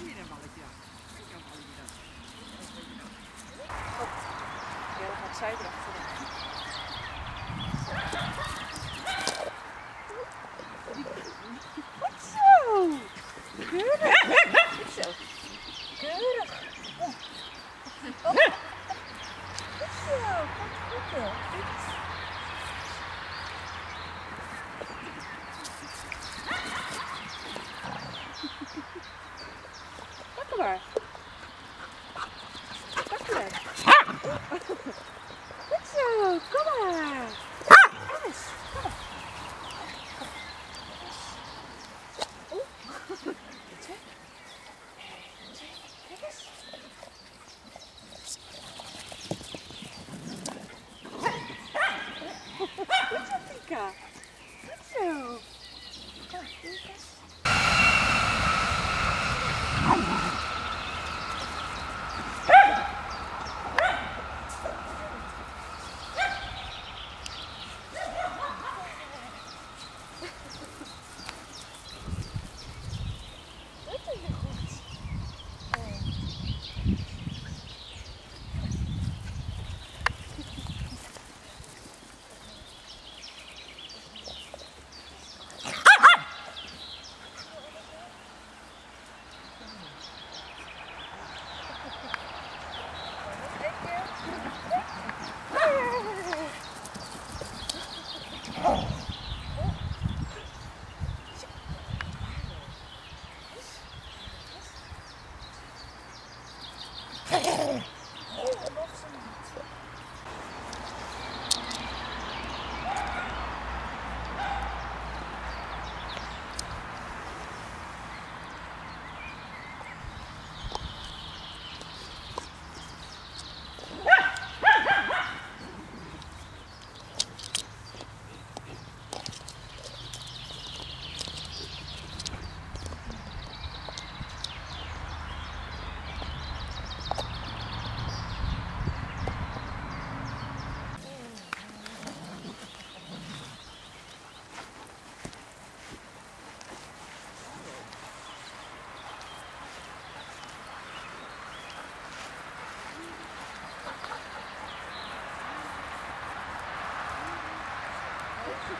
Ja, dan gaat zij erachter. Goed zo! Keurig! Goed zo! Keurig! Oh. Oh. Goed zo! Goed, goed, goed. Luca. Hello. Oh,